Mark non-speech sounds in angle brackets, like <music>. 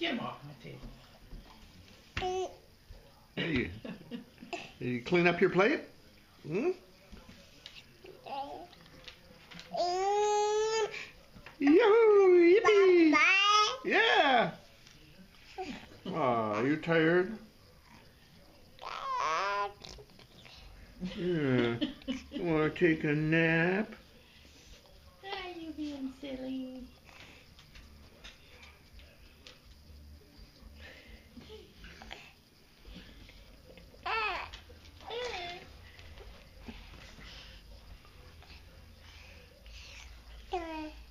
Get him off my table. Hey, you, you clean up your plate? Hmm? Yahoo! Yippee! Bye. Yeah! Aw, are you tired? Yeah. <laughs> Want to take a nap? Are you being silly? 因为。